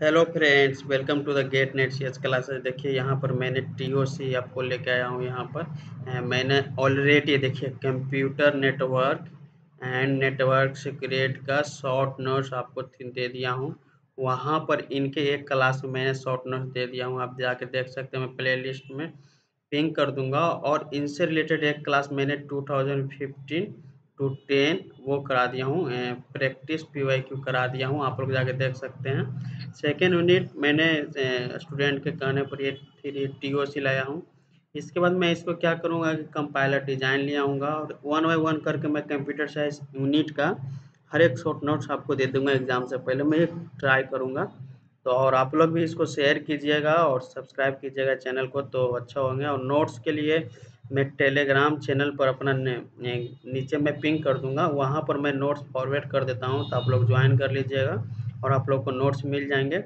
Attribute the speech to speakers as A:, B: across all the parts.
A: Hello friends welcome to the GATE NET C H classes देखिए, यहाँ पर मैंने टी ओ सी आपको लेके आया हूँ यहाँ पर। मैंने ऑलरेडी देखिए computer network and network secret का शॉर्ट नोट्स आपको दे दिया हूँ। वहाँ पर इनके एक क्लास में मैंने शॉर्ट नोट्स दे दिया हूँ। आप जाके देख सकते हैं, मैं प्ले लिस्ट में पिंक कर दूँगा। और इनसे रिलेटेड एक क्लास मैंने 2015 टू टेन, वो करा दिया हूँ प्रैक्टिस पी वाई क्यू करा दिया हूँ, आप लोग जाके देख सकते हैं। सेकेंड यूनिट मैंने स्टूडेंट के कहने पर ये थ्री टी ओ सी लाया हूँ। इसके बाद मैं इसको क्या करूँगा कि कंपाइलर डिज़ाइन ले आऊँगा और वन बाई वन करके मैं कंप्यूटर साइंस यूनिट का हर एक शॉर्ट नोट्स आपको दे दूँगा एग्ज़ाम से पहले। मैं ट्राई करूँगा। तो और आप लोग भी इसको शेयर कीजिएगा और सब्सक्राइब कीजिएगा चैनल को तो अच्छा होंगे। और नोट्स के लिए मैं टेलीग्राम चैनल पर अपना नीचे मैं पिंक कर दूँगा, वहाँ पर मैं नोट्स फॉरवर्ड कर देता हूँ तो आप लोग ज्वाइन कर लीजिएगा और आप लोग को नोट्स मिल जाएँगे।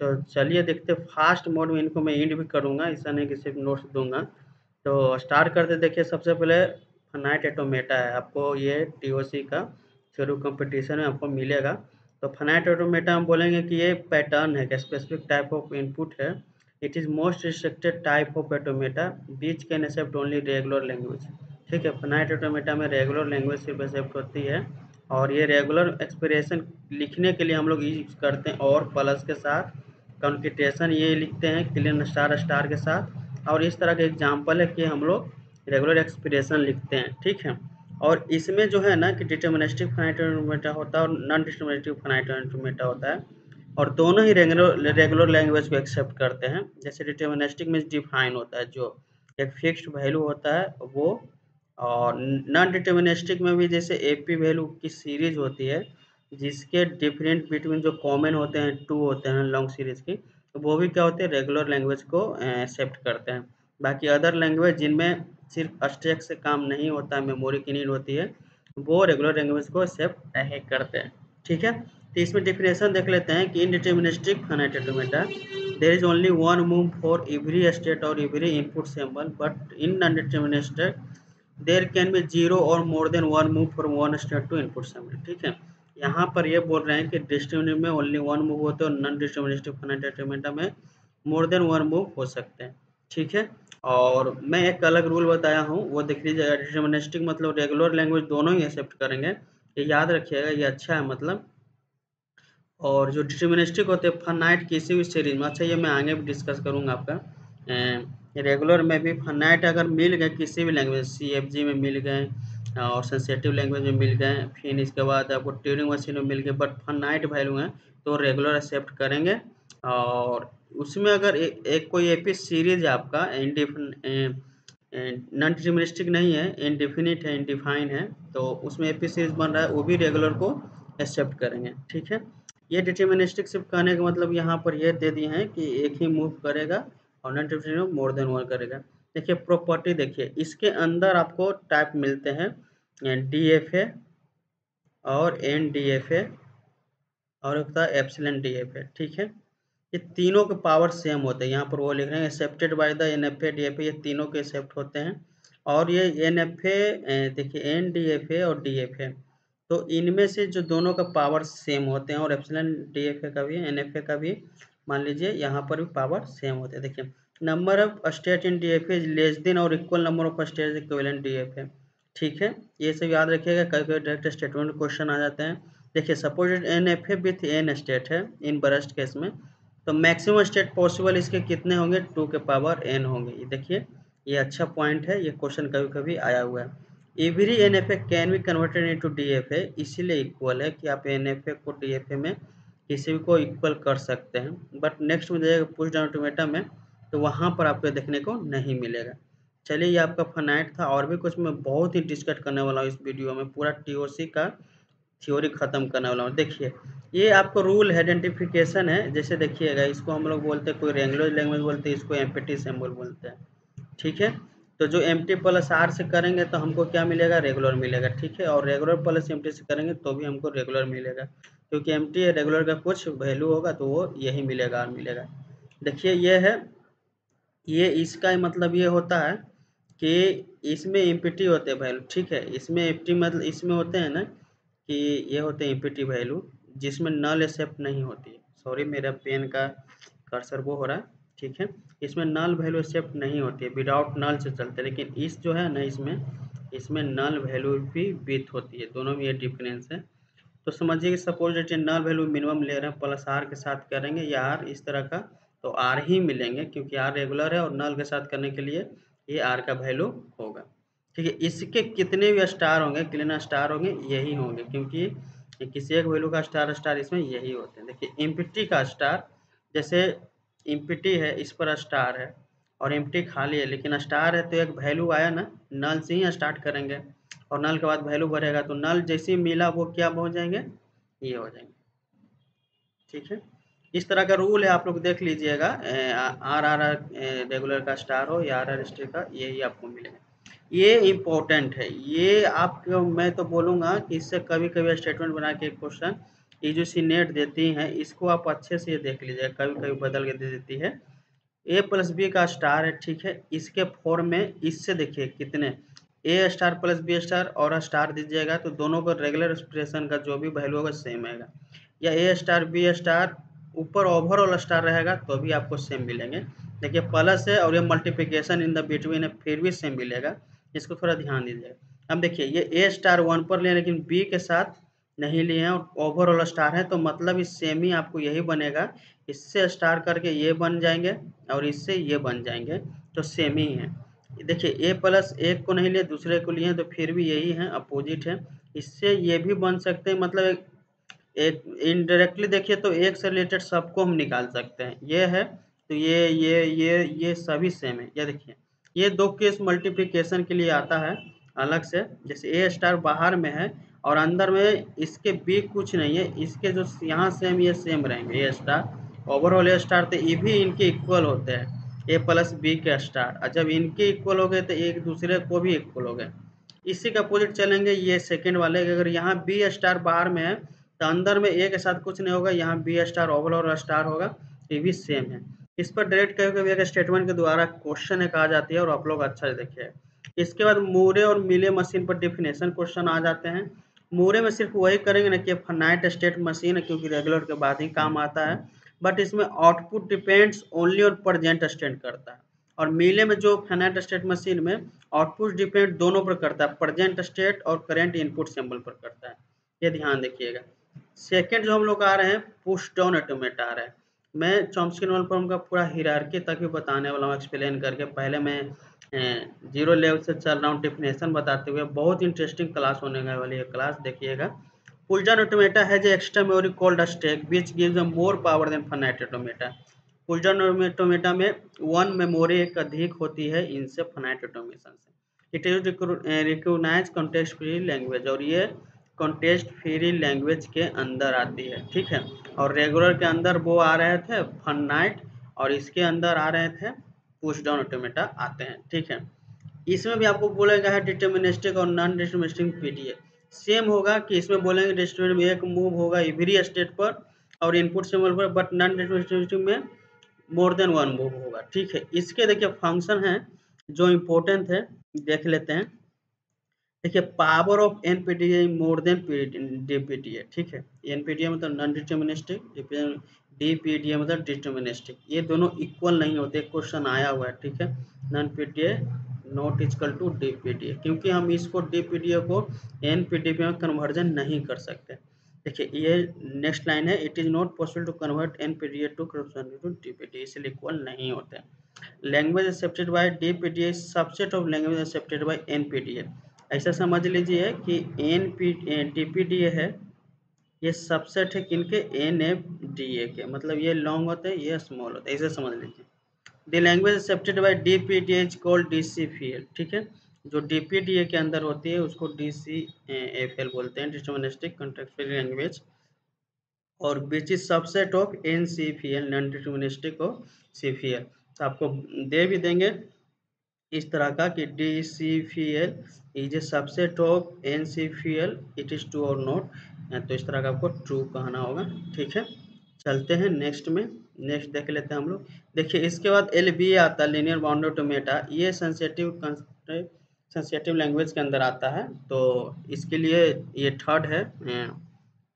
A: तो चलिए देखते, फास्ट मोड में इनको मैं इंड भी करूँगा, ऐसा नहीं कि सिर्फ़ नोट्स दूँगा। तो स्टार्ट करते, देखिए सबसे पहले फनाइट एटोमेटा है, आपको ये टी का थ्रू कंपटीशन में आपको मिलेगा। तो फनाइट ऑटोमेटा हम बोलेंगे कि ये पैटर्न है स्पेसिफिक टाइप ऑफ़ इनपुट है। It is most restricted type of automata which can accept only regular language ठीक है फनाइट ऑटोमेटा में रेगुलर लैंग्वेज सिर्फ़ एक्सेप्ट होती है। और ये रेगुलर एक्सप्रेशन लिखने के लिए हम लोग यूज़ करते हैं और प्लस के साथ कॉन्किटेशन ये लिखते हैं क्लियर स्टार स्टार के साथ। और इस तरह के एग्ज़ाम्पल है कि हम लोग रेगुलर एक्सप्रेशन लिखते हैं, ठीक है। और इसमें जो है ना कि डिटर्मिनिस्टिक फाइनाइट होता है और नॉन डिटर्मिनिस्टिक फाइनाइट होता है। और दोनों ही रेगुलर रेगुलर लैंग्वेज को एक्सेप्ट करते हैं। जैसे डिटर्मिनिस्टिक में डिफाइन होता है, जो एक फिक्स्ड वैल्यू होता है, वो, और नॉन डिटर्मिनिस्टिक में भी जैसे ए पी वैल्यू की सीरीज़ होती है, जिसके डिफरेंट बिटवीन जो कॉमन होते हैं टू होते हैं लॉन्ग सीरीज़ की तो वो भी क्या होते हैं रेगुलर लैंग्वेज को एक्सेप्ट करते हैं। बाकी अदर लैंग्वेज जिनमें सिर्फ़ अस्टेक से काम नहीं होता मेमोरी की नीड होती है, वो रेगुलर लैंग्वेज को एक्सेप्ट नहीं करते हैं। ठीक है? तो इसमें डिफिनेशन देख लेते हैं कि in deterministic finite automata there is only one move for every state और every input symbol but in non deterministic there can be zero और more than one move for one state to input symbol ठीक है? यहाँ पर ये बोल रहे हैं कि डिस्ट्रीमिनेट में ओनली वन मूव होते हैं नॉन डिस्ट्रीमिनेटिव फाइनाइट ऑटोमेटा में मोर देन वन मूव हो सकते हैं, ठीक है? और मैं एक अलग रूल बताया हूँ, वो देख लीजिएगा। डिटर्मिनिस्टिक मतलब रेगुलर लैंग्वेज दोनों ही एक्सेप्ट करेंगे। ये याद रखिएगा, ये अच्छा है मतलब। और जो डिटर्मिनिस्टिक होते हैं फनाइट किसी भी सीरीज़ में अच्छा ये मैं आगे भी डिस्कस करूँगा आपका। रेगुलर में भी फनाइट अगर मिल गए किसी भी लैंग्वेज सी एफ़ जी में मिल गए और सेंसेटिव लैंग्वेज में मिल गए फिर इसके बाद आपको ट्यूरिंग मशीन में मिल गए बट फनाइट वैल्यू हैं तो रेगुलर एक्सेप्ट करेंगे। और उसमें अगर ए, एक कोई एपी सीरीज़ आपका नॉन डिटर्मिनिस्टिक नहीं है इनडिफिनिट है इनडिफाइन है तो उसमें एपी सीरीज़ बन रहा है वो भी रेगुलर को एक्सेप्ट करेंगे ठीक है? ये डिटर्मिनिस्टिक सिर्फ़ कहने का मतलब यहाँ पर ये दे दिए हैं कि एक ही मूव करेगा और non deterministic more than one करेगा। देखिए प्रॉपर्टी देखिए, इसके अंदर आपको टाइप मिलते हैं डी एफ़ ए और एन डी एफ़ ए और एक होता है एप्सिलन डी एफ़ ए ठीक है? ये तीनों के पावर सेम होते हैं। यहाँ पर वो लिख रहे हैं accepted by the N F A D F A ये तीनों के एक्सेप्ट होते हैं और ये एन एफ़ ए, देखिए एन डी एफ़ ए और डी एफ़ ए तो इनमें से जो दोनों का पावर सेम होते हैं, और एप्सिलन डी एफ़ ए का भी एन एफ़ ए का भी, मान लीजिए यहाँ पर भी पावर सेम होते हैं। देखिए number of state in D F A less than और equal number of state equivalent D F A ठीक है? ये सब याद रखिएगा, कभी कभी डायरेक्ट स्टेटमेंट क्वेश्चन आ जाते हैं। देखिए suppose N F A with N state है इन बरस्ट केस में तो मैक्सिमम स्टेट पॉसिबल इसके कितने होंगे? टू के पावर एन होंगे। देखिए, ये अच्छा पॉइंट है, ये क्वेश्चन कभी कभी आया हुआ है। Every N F A can be converted into D F A इसीलिए इक्वल है कि आप एन एफ़ ए को डी एफ़ ए में किसी को इक्वल कर सकते हैं। बट नेक्स्ट में जाएगा पुश डाउन ऑटोमेटा में तो वहाँ पर आपको देखने को नहीं मिलेगा। चलिए, ये आपका फनाइट था। और भी कुछ मैं बहुत ही डिस्कस करने वाला हूँ इस वीडियो में। पूरा टीओसी का थ्योरी ख़त्म करने वाला हूँ। देखिए, ये आपको रूल आइडेंटिफिकेशन है। जैसे देखिएगा, इसको हम लोग बोलते हैं, कोई रेंगुलर लैंग्वेज बोलते हैं, इसको एम पी बोलते हैं। ठीक है? तो जो एम टी प्लस आर से करेंगे तो हमको क्या मिलेगा? रेगुलर मिलेगा, ठीक है? और रेगुलर प्लस एम टी से करेंगे तो भी हमको रेगुलर मिलेगा। क्योंकि एम टी रेगुलर का कुछ वैल्यू होगा तो वो यही मिलेगा और मिलेगा। देखिए, ये है, ये इसका मतलब ये होता है कि इसमें एम पी टी होते हैं वैल्यू ठीक है? इसमें एम टी मतलब इसमें होते हैं ना कि ये होते हैं एम पी टी वैल्यू जिसमें नल एक्सेप्ट नहीं होती। सॉरी मेरा पेन का कर्सर वो हो रहा है, ठीक है? इसमें नल वैल्यू एक्सेप्ट नहीं होती है विदाउट नल से चलते लेकिन इस जो है ना, इसमें इसमें नल वैल्यू भी बीत होती है। दोनों में ये डिफरेंस है। तो समझिए कि suppose that null value minimum ले रहे हैं प्लस आर के साथ करेंगे या आर इस तरह का तो आर ही मिलेंगे, क्योंकि आर रेगुलर है और नल के साथ करने के लिए ये आर का वैल्यू होगा। ठीक है, इसके कितने भी स्टार होंगे, कितना स्टार होंगे, यही होंगे, क्योंकि किसी एक वैल्यू का स्टार स्टार इसमें यही होते हैं। देखिए इम्पिटी का स्टार जैसे इम्पिटी है, इस पर स्टार है, और एम्प्टी खाली है, लेकिन स्टार है तो एक वैल्यू आया ना नल से ही स्टार्ट करेंगे, और नल के बाद वैल्यू बढ़ेगा तो नल जैसे मिला वो क्या हो जाएँगे? ये हो जाएँगे। ठीक है? इस तरह का रूल है, आप लोग देख लीजिएगा आर आर आर रेगुलर का स्टार हो या आर आर स्टे का, यही आपको मिलेगा। ये इम्पोर्टेंट है। ये आपको, मैं तो बोलूँगा कि इससे कभी कभी स्टेटमेंट बना के क्वेश्चन ये जो सी नेट देती हैं, इसको आप अच्छे से देख लीजिएगा कभी कभी बदल के दे देती है। ए प्लस बी का स्टार है, ठीक है? इसके फॉर्म में इससे देखिए कितने। A star plus B star और स्टार दीजिएगा तो दोनों का रेगुलर एक्सप्रेशन का जो भी वैल्यू होगा सेम आएगा। या ए स्टार, बी स्टार, ऊपर ओवरऑल स्टार रहेगा तो भी आपको सेम मिलेंगे। देखिए प्लस है और ये मल्टीप्लिकेशन इन द बिटवीन है, फिर भी सेम मिलेगा। इसको थोड़ा ध्यान दीजिएगा अब देखिए, ये ए स्टार वन पर लिए लेकिन बी के साथ नहीं लिए हैं ओवरऑल स्टार है तो मतलब इस सेम ही आपको यही बनेगा। इससे स्टार करके ये बन जाएँगे और इससे ये बन जाएँगे तो सेम ही है। देखिए ए प्लस एक को नहीं लिए दूसरे को लिए हैं तो फिर भी यही है अपोजिट है। इससे ये भी बन सकते हैं मतलब एक, एक इनडायरेक्टली देखिए तो एक से रिलेटेड सबको हम निकाल सकते हैं। ये है तो ये ये ये ये सभी सेम है। ये देखिए ये दो केस मल्टीप्लिकेशन के लिए आता है अलग से। जैसे ए स्टार बाहर में है और अंदर में इसके बी कुछ नहीं है। इसके जो यहाँ सेम ये सेम रहेंगे। A star overall A star तो ये भी इनके इक्वल होते हैं। ए प्लस बी के स्टार और जब इनके इक्वल हो गए तो एक दूसरे को भी इक्वल हो गए। इसी के अपोजिट चलेंगे ये सेकेंड वाले। अगर यहाँ बी स्टार बाहर में है तो अंदर में ए के साथ कुछ नहीं होगा। यहाँ बी स्टार ओवरऑल स्टार होगा। ये भी सेम है। इस पर डायरेक्ट कभी एक स्टेटमेंट के द्वारा क्वेश्चन एक आ जाती है और आप लोग अच्छा देखिए। इसके बाद मूरे और मिले मशीन पर डिफिनेशन क्वेश्चन आ जाते हैं। मूरे में सिर्फ़ वही करेंगे ना कि फनाइट स्टेट मशीन है, क्योंकि रेगुलर के बाद ही काम आता है। बट इसमें output depends only on present state करता है। और मीले में जो फनाइट स्टेट मशीन में आउटपुट डिपेंड दोनों पर करता है प्रजेंट स्टेट और करेंट इनपुट सिंबल पर करता है। ये ध्यान देखिएगा। सेकेंड जो हम लोग आ रहे हैं पुश डाउन ऑटोमेट आ रहे है। मैं चॉम्स्की नॉल पर उनका पूरा हिरारकी तक भी बताने वाला हूँ एक्सप्लेन करके। पहले मैं ज़ीरो लेवल से चल रहा हूँ डिफिनेशन बताते हुए। बहुत इंटरेस्टिंग क्लास होने वाली है क्लास देखिएगा। पुलजन ऑटोमेटा है जो extra memory called stack which gives a more power than finite automata pushdown automata में वन मेमोरी एक अधिक होती है इनसे फनाइट ऑटोमेशन से। It is recognize context free language और ये कॉन्टेस्ट फ्री लैंग्वेज के अंदर आती है, ठीक है? और रेगुलर के अंदर वो आ रहे थे फन नाइट और इसके अंदर आ रहे थे पुश डाउन ऑटोमेटा आते हैं, ठीक है? इसमें भी आपको बोला गया है डिटर्मिनिस्टिक और नॉन डिटर्मिनिस्टिक पीटीए सेम होगा कि इसमें बोलेंगे डिस्ट्रीब्यूट में एक मूव होगा इवरी स्टेट पर और इनपुट सिंबल पर बट नॉन डिटर्मिनिस्टिक में मोर देन वन मूव होगा, ठीक है? इसके देखिए फ़ंक्शन है जो इम्पोर्टेंट है, देख लेते हैं। देखिए power of N P T more than D P T ठीक है एन पी टी मतलब non deterministic D P T मतलब डिटर्मिनिस्टिक ये दोनों इक्वल नहीं होते क्वेश्चन आया हुआ है ठीक है non P T not equal to D P T क्योंकि हम इसको डी पी टी को एन पी टी में कन्वर्जन नहीं कर सकते देखिए ये नेक्स्ट लाइन है it is not possible to convert N P T A to to D P T इसलिए इक्वल नहीं होते language accepted by D P T A subset of language accepted by N P T A ऐसा समझ लीजिए कि N P T P D A है, ये subset है किनके? एन एफ़ डी ए के। मतलब ये लॉन्ग होते हैं ये स्मॉल होते हैं ऐसे समझ लीजिए। The language accepted by D P D H called D C P L ठीक है? जो डी पी डी ए के अंदर होती है, उसको डी सी एफ़ एल बोलते हैं डिटर्मिनिस्टिक कंटेक्चुअल लैंग्वेज और which is subset of N C P L non deterministic और सी पी एल तो आपको दे भी देंगे इस तरह का कि D C F L is a subset of N C F L it is true और नॉट तो इस तरह का आपको ट्रू कहना होगा, ठीक है? चलते हैं नेक्स्ट में नेक्स्ट देख लेते हैं हम लोग। देखिए, इसके बाद एल बी आता है लीनियर बाउंडेड टोमेटा ये सेंसेटिव सेंसेटिव लैंग्वेज के अंदर आता है तो इसके लिए ये थर्ड है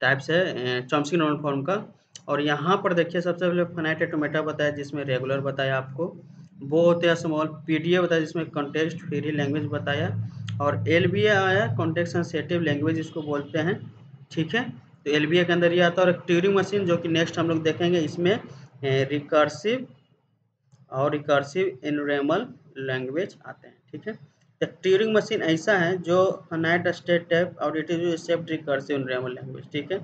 A: टाइप्स है चॉम्स्की नॉर्मल फॉर्म का। और यहाँ पर देखिए, सबसे पहले फनाइट एटोमेटा बताया, जिसमें रेगुलर बताया आपको। वो होते हैं स्मॉल पी बताया जिसमें कॉन्टेक्स्ट फ्री लैंग्वेज बताया और एलबीए आया कॉन्टेक्स्ट सेंसेटिव लैंग्वेज इसको बोलते हैं, ठीक है? तो एलबीए के अंदर ये आता है और ट्यूरिंग मशीन जो कि नेक्स्ट हम लोग देखेंगे, इसमें रिकर्सिव और रिकर्सिव इनरेमल लैंग्वेज आते हैं, ठीक है? तो ट्यूरिंग मशीन ऐसा है जो फनाइट स्टेट टाइप और it is accept recursive enumerable language ठीक है?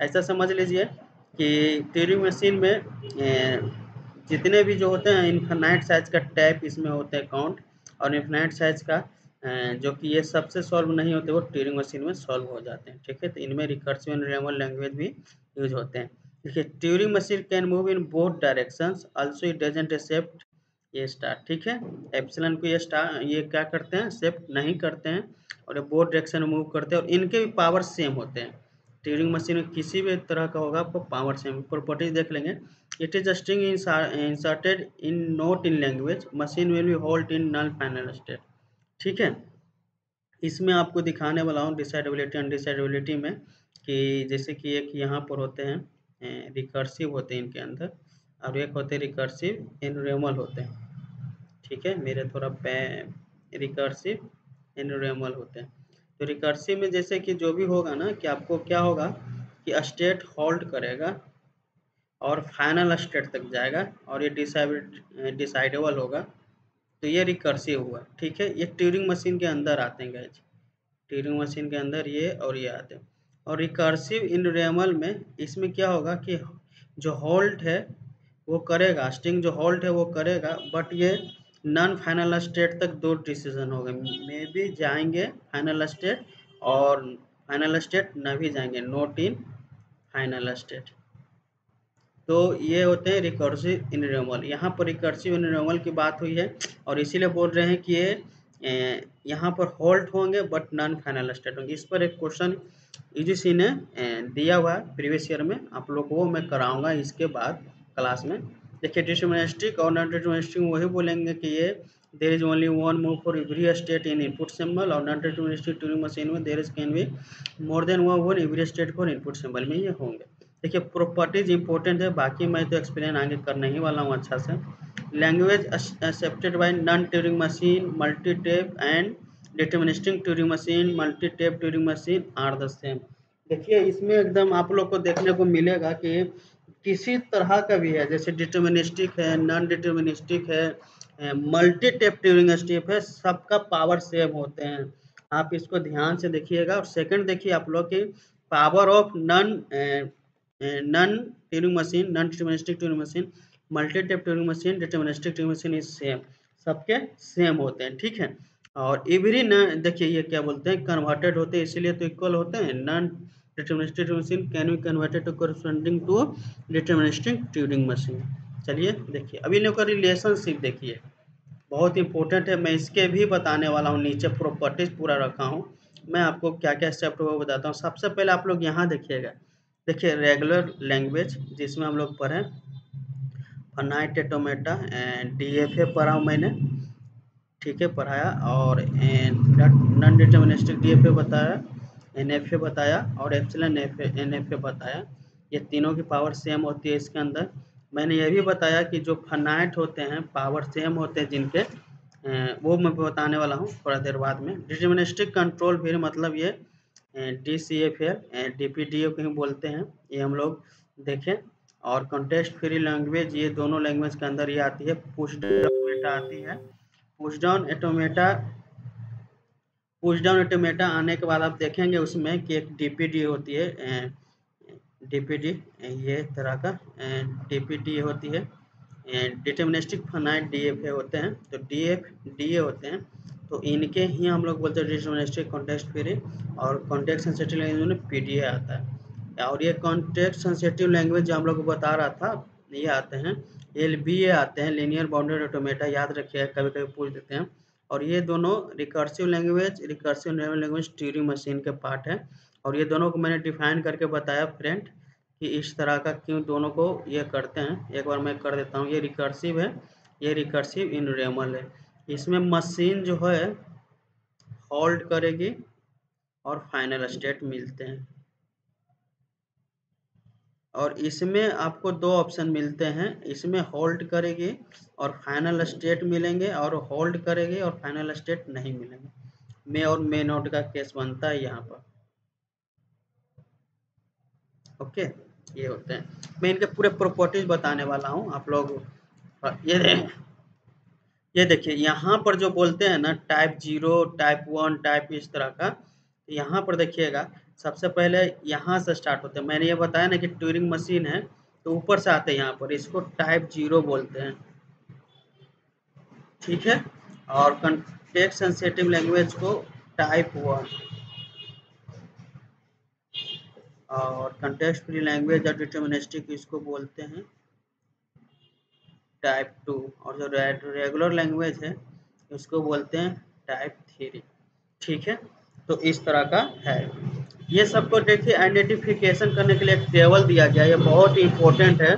A: ऐसा समझ लीजिए कि ट्यूरिंग मशीन में जितने भी जो होते हैं इन्फानाइट साइज़ का टाइप इसमें होते हैं काउंट और इन्फानाइट साइज़ का जो कि ये सबसे सॉल्व नहीं होते, वो ट्यूरिंग मशीन में सॉल्व हो जाते हैं, ठीक है? तो इनमें रिकर्सिव एंड रेमल लैंग्वेज भी यूज़ होते हैं। देखिए Turing machine can move in both directions also it doesn't accept ये स्टार ठीक है? एप्सिलन को ये स्टार ये क्या करते हैं? एक्सेप्ट नहीं करते हैं और ये बोथ डायरेक्शन में मूव करते हैं और इनके भी पावर सेम होते हैं। ट्यूरिंग मशीन में किसी भी तरह का होगा, आपको पावर सेम प्रॉपर्टीज़ देख लेंगे। It is string inserted in not in language machine will be hold in null final state ठीक है? इसमें आपको दिखाने वाला हूँ डिसाइडेबिलिटी अनडिसाइडेबिलिटी में कि जैसे कि एक यहाँ पर होते हैं रिकर्सिव होते हैं इनके अंदर, और एक होते हैं रिकर्सिव इनरेमल होते हैं। ठीक है? मेरे थोड़ा रिकर्सिव इनरेमल होते हैं। तो रिकर्सिव में जैसे कि जो भी होगा ना, कि आपको क्या होगा कि स्टेट होल्ड करेगा और फाइनल स्टेट तक जाएगा और ये डिसाइड डिसाइडेबल होगा। तो ये रिकर्सिव हुआ, ठीक है? ये ट्यूरिंग मशीन के अंदर आते हैं गैज ट्यूरिंग मशीन के अंदर ये और ये आते हैं। और रिकर्सिव इन रेमल में इसमें क्या होगा कि जो होल्ट है, वो करेगा। स्टिंग जो होल्ट है, वो करेगा बट ये नॉन फाइनल स्टेट तक दो डिसीज़न हो गए। मे भी जाएँगे फाइनल स्टेट और फाइनल स्टेट न भी जाएँगे, नोट इन फाइनल स्टेट। तो ये होते हैं रिकर्सिव इनरेमल। यहाँ पर रिकर्सिव इनरेमल की बात हुई है और इसीलिए बोल रहे हैं कि ये यहाँ पर होल्ड होंगे बट नॉन फाइनल स्टेट होंगे। इस पर एक क्वेश्चन यूजीसी ने दिया हुआ है प्रीवियस ईयर में। आप लोग को मैं कराऊँगा इसके बाद क्लास में। देखिए डिटर्मिनिस्टिक और नॉन डिटर्मिनिस्टिक वही बोलेंगे कि ये there is only one move for every state in input symbol और नॉन डिटर्मिनिस्टिक ट्यूरिंग मशीन में there is can be more than one one every state for input symbol में ये होंगे। देखिए प्रॉपर्टीज़ इंपॉर्टेंट है, बाकी मैं तो एक्सप्लेन आगे करने ही वाला हूँ अच्छा से। Language accepted by non Turing machine multi tape and deterministic Turing machine multi tape Turing machine are the same देखिए, इसमें एकदम आप लोग को देखने को मिलेगा कि किसी तरह का भी है, जैसे डिटर्मिनिस्टिक है नॉन डिटर्मिनिस्टिक है मल्टी टेप ट्यूरिंग स्टेप है, सबका पावर सेम होते हैं। आप इसको ध्यान से देखिएगा। और सेकंड देखिए आप लोग की power of non non Turing machine non deterministic Turing machine multi tape Turing machine deterministic Turing machine is same सबके सेम होते हैं, ठीक है? और इवरी न, देखिए ये क्या बोलते हैं कन्वर्टेड होते हैं, इसीलिए तो इक्वल होते हैं non deterministic machine can be converted to corresponding to deterministic Turing machine चलिए, देखिए, अभी लोग का रिलेशनशिप देखिए। बहुत इंपॉर्टेंट है, मैं इसके भी बताने वाला हूँ, नीचे प्रॉपर्टीज़ पूरा रखा हूँ। मैं आपको क्या क्या स्टेप वो बताता हूँ। सबसे पहले आप लोग यहाँ देखिएगा। देखिए रेगुलर लैंग्वेज जिसमें हम लोग पढ़ें finite automata D F A पढ़ा हूँ मैंने। ठीक है, पढ़ाया। और non deterministic D F A बताया। एन एफ़ ए बताया और epsilon F N F A बताया। ये तीनों की पावर सेम होती है इसके अंदर। मैंने ये भी बताया कि जो फनाइट होते हैं पावर सेम होते हैं जिनके वो मैं बताने वाला हूँ थोड़ा देर बाद में। डिटर्मिनिस्टिक कंट्रोल फिर मतलब ये डी सी एफ़ है डी पी डी ओ कहीं बोलते हैं, ये हम लोग देखें। और कंटेस्ट फ्री लैंग्वेज ये दोनों लैंग्वेज के अंदर ये आती है पुश एटोमेटा आती है। Push down automata push down automata आने के बाद आप देखेंगे उसमें कि एक डी पी डी होती है डी पी डी ये तरह का डी पी डी होती है। डिटर्मिनिस्टिक फनाइट डी एफ़ होते हैं। तो डी एफ़ डी ए होते हैं। तो इनके ही हम लोग बोलते हैं डिटर्मिनिस्टिक कॉन्टेक्स्ट फ्री और कॉन्टेक्ट सेंसिटिव लैंग्वेज में पी डी ए आता है। और ये कॉन्टेक्ट सेंसिटिव लैंग्वेज जो हम लोग को बता रहा था, ये आते हैं। एल बी ए आते हैं लीनियर बाउंडेड ऑटोमेटा याद रखिए कभी कभी पूछ देते हैं। और ये दोनों recursive language recursive language Turing machine के पार्ट है। और ये दोनों को मैंने डिफाइन करके बताया फ्रेंड कि इस तरह का क्यों दोनों को ये करते हैं। एक बार मैं कर देता हूँ, ये रिकर्सिव है, ये रिकर्सिव इन रेमल है। इसमें मशीन जो है होल्ड करेगी और फाइनल स्टेट मिलते हैं। और इसमें आपको दो ऑप्शन मिलते हैं। इसमें होल्ड करेगी और फाइनल स्टेट मिलेंगे और होल्ड करेगी और फाइनल स्टेट नहीं मिलेंगे। मे और मे नोट का केस बनता है यहाँ पर। ओके ये होते हैं। मैं इनके पूरे प्रॉपर्टीज़ बताने वाला हूँ। आप लोग ये ये देखिए, यहाँ पर जो बोलते हैं ना type zero type one type इस तरह का, यहाँ पर देखिएगा सबसे पहले यहाँ से स्टार्ट होते हैं। मैंने ये बताया ना कि ट्यूरिंग मशीन है तो ऊपर से आते हैं यहाँ पर। इसको टाइप ज़ीरो बोलते हैं। ठीक है? और कंटेक्ट सेंसिटिव लैंग्वेज को टाइप वन और कंटेक्स्ट फ्री लैंग्वेज और डिटर्मिनिस्टिक इसको बोलते हैं। टाइप टू और जो रेगुलर लैंग्वेज है, इसको बोलते हैं टाइप थ्री ठीक है? तो इस तरह का है। ये सबको देखिए आइडेंटिफिकेशन करने के लिए एक टेबल दिया गया ये बहुत इम्पोर्टेंट है।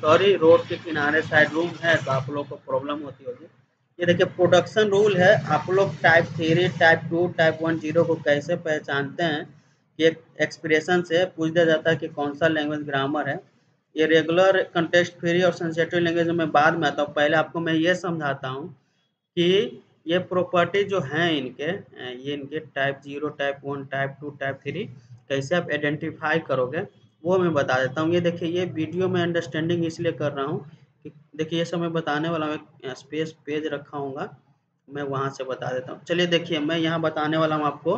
A: सॉरी रोड के किनारे साइड रूम है तो आप लोग को प्रॉब्लम होती होगी। ये देखिए प्रोडक्शन रूल है। आप लोग type three type two type one zero को कैसे पहचानते हैं? कि एक्सप्रेशन से पूछ दिया जाता है कि कौन सा लैंग्वेज ग्रामर है। ये रेगुलर कंटेस्ट फ्री और सेंसेटिव लैंग्वेज में बाद में आता हूँ। पहले आपको मैं ये समझाता हूँ कि ये प्रॉपर्टी जो हैं इनके ये इनके type zero type one type two type three कैसे आप आइडेंटिफाई करोगे, वो मैं बता देता हूँ। ये देखिए, ये वीडियो में अंडरस्टैंडिंग इसलिए कर रहा हूँ कि, देखिए, ये सब मैं बताने वाला हूँ स्पेस पेज रखा हूँ मैं वहाँ से बता देता हूँ। चलिए देखिए, मैं यहाँ बताने वाला हूँ आपको।